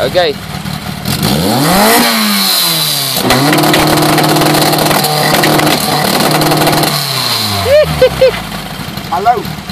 Okay. Hello.